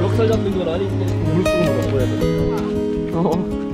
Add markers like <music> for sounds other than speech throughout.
멱살 잡는 건 아닌데 물속으로 먹어야 돼. 어.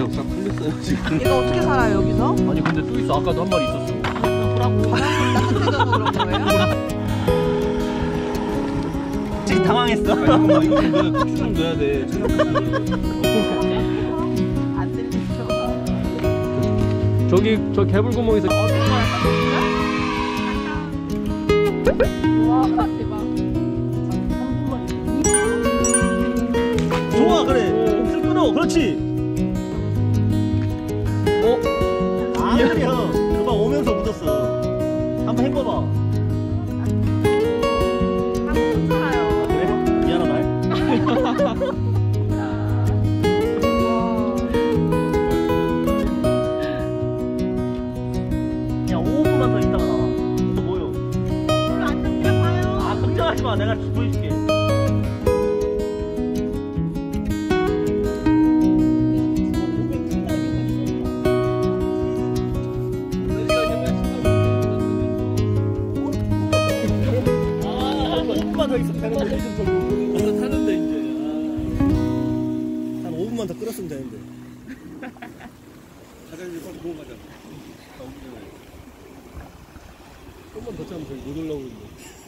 냉장고 싹 풀렸어요 지금. 얘가 어떻게 살아요 여기서? 아니 근데 또 있어. 아까도 한 마리 있었어. 따뜻해져서 그런 <laughs> 거예요? 지금 당황했어. <laughs> 이거 좀 넣어야 돼. 안 들리죠 저기 저 개불 구멍에서 와 대박 좋아 그래. 술 끊어. 그렇지. 어? 아니야. 그만 오면서 묻었어. 한번 해봐봐. 살아요 그래? 미안하다. <laughs> 야 5분만 더 있다가 나와. 또 뭐요? 별로 안 좋게 봐요 아 걱정하지 마. 내가 보여 5분만 더 있으면 되는데. 타는데 이제. 한 5분만 더 끓였으면 되는데. <laughs> 사장님 빨리 보고 가자. 조금만 더 참면 저기 못 올라오는데.